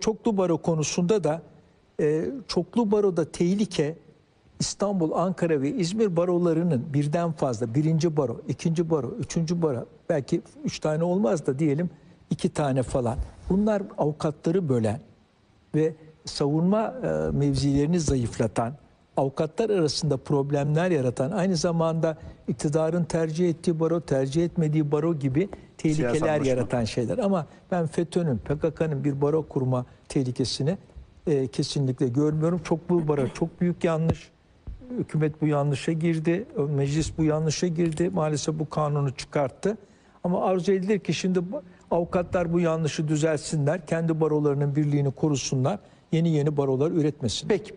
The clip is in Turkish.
Çoklu baro konusunda da e, çoklu baroda tehlike İstanbul, Ankara ve İzmir barolarının birden fazla birinci baro, ikinci baro, üçüncü baro belki üç tane olmaz da diyelim iki tane falan. Bunlar avukatları bölen ve savunma e, mevzilerini zayıflatan, avukatlar arasında problemler yaratan, aynı zamanda iktidarın tercih ettiği baro, tercih etmediği baro gibi tehlikeler yaratan şeyler. Ama ben FETÖ'nün, PKK'nın bir baro kurma tehlikesini e, kesinlikle görmüyorum. Çoklu baro çok büyük yanlış. Hükümet bu yanlışa girdi, meclis bu yanlışa girdi. Maalesef bu kanunu çıkarttı. Ama arzu edilir ki şimdi bu- avukatlar bu yanlışı düzelsinler, kendi barolarının birliğini korusunlar, yeni yeni barolar üretmesinler. Peki.